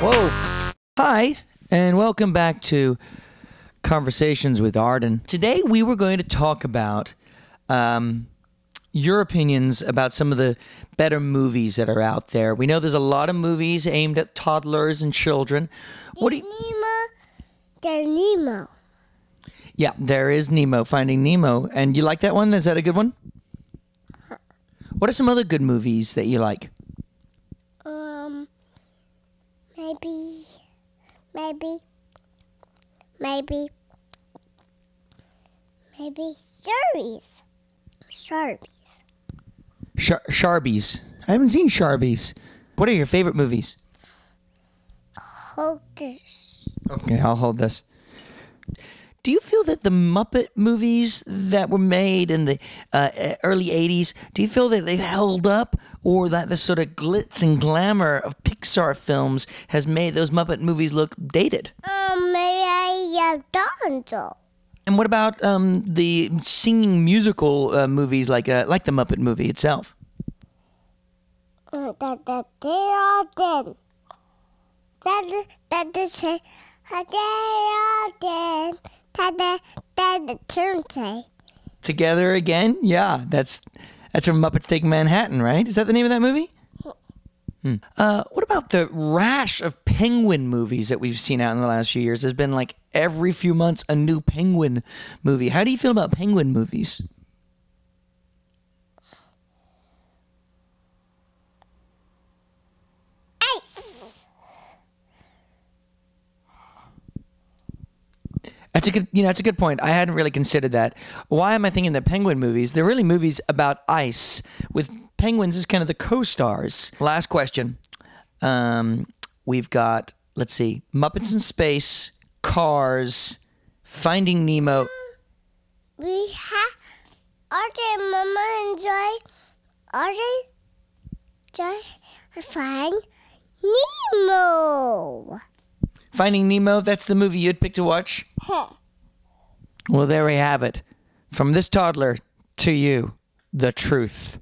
Whoa. Hi, and welcome back to Conversations with Arden. Today we were going to talk about um, your opinions about some of the better movies that are out there. We know there's a lot of movies aimed at toddlers and children. What do you, Nemo, there's Nemo. Yeah, there is Nemo, Finding Nemo. And you like that one? Is that a good one? What are some other good movies that you like? Um, maybe, maybe, maybe, maybe Sharpies. Sharpies. Shar- Sharbies. I haven't seen Sharbies. What are your favorite movies? Hocus. Okay, I'll hold this. Do you feel that the Muppet movies that were made in the uh, uh, early 80s, do you feel that they've held up or that the sort of glitz and glamour of Pixar films has made those Muppet movies look dated? Um, maybe I have Donald. And what about um, the singing musical uh, movies like uh, like the Muppet movie itself? Uh, that that they that the say. Together again? Yeah, that's that's from Muppets Take Manhattan, right? Is that the name of that movie? Hmm. Uh, what about the rash of penguin movies that we've seen out in the last few years? There's been like every few months a new penguin movie. How do you feel about penguin movies? Ice. That's a good, you know, that's a good point. I hadn't really considered that. Why am I thinking the penguin movies? They're really movies about ice with penguins as kind of the co-stars. Last question. Um, we've got, let's see, Muppets in Space, Cars, Finding Nemo. We have. Are they Mama and Joy? Are they? Joy, find Nemo. Finding Nemo, that's the movie you'd pick to watch? Huh. Well, there we have it. From this toddler to you, the truth.